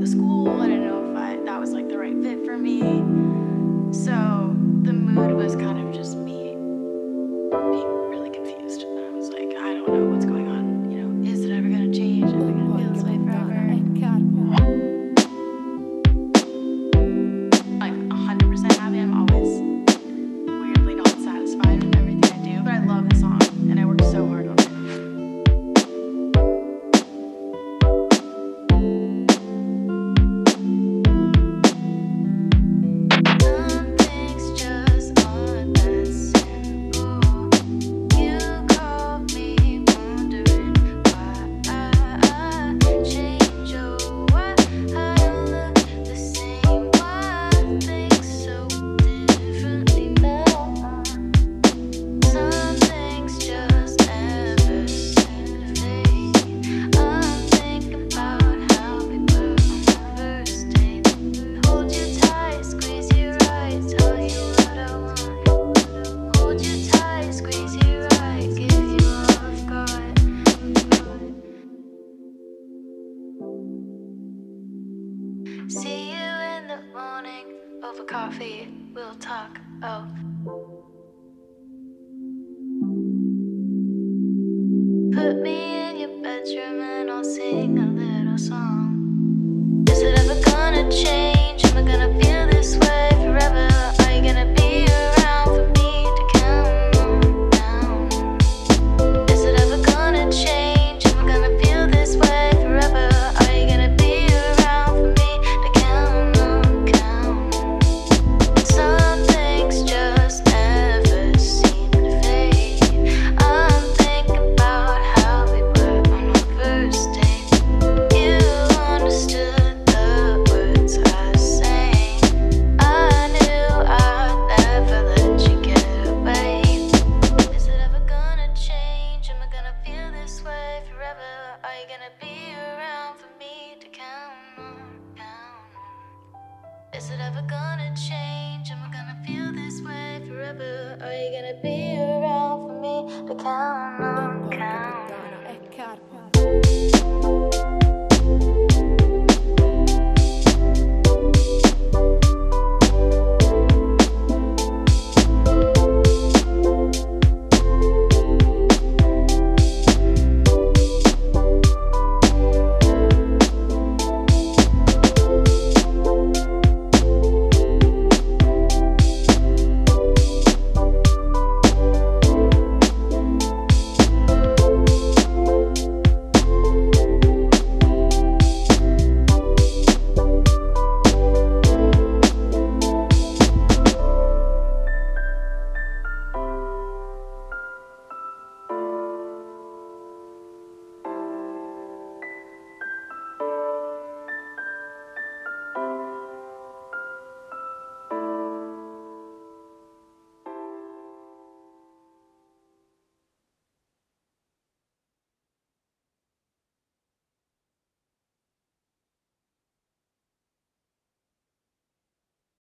the school. I didn't know if I, that was like the right fit for me. So the mood was kind of just See you in the morning over coffee. We'll talk. Oh. Put me in your bedroom and I'll sing a little song. Is it ever gonna change? gonna be around for me to count on, count on? Is it ever gonna change? Am I gonna feel this way forever? Are you gonna be around for me to count on, count on?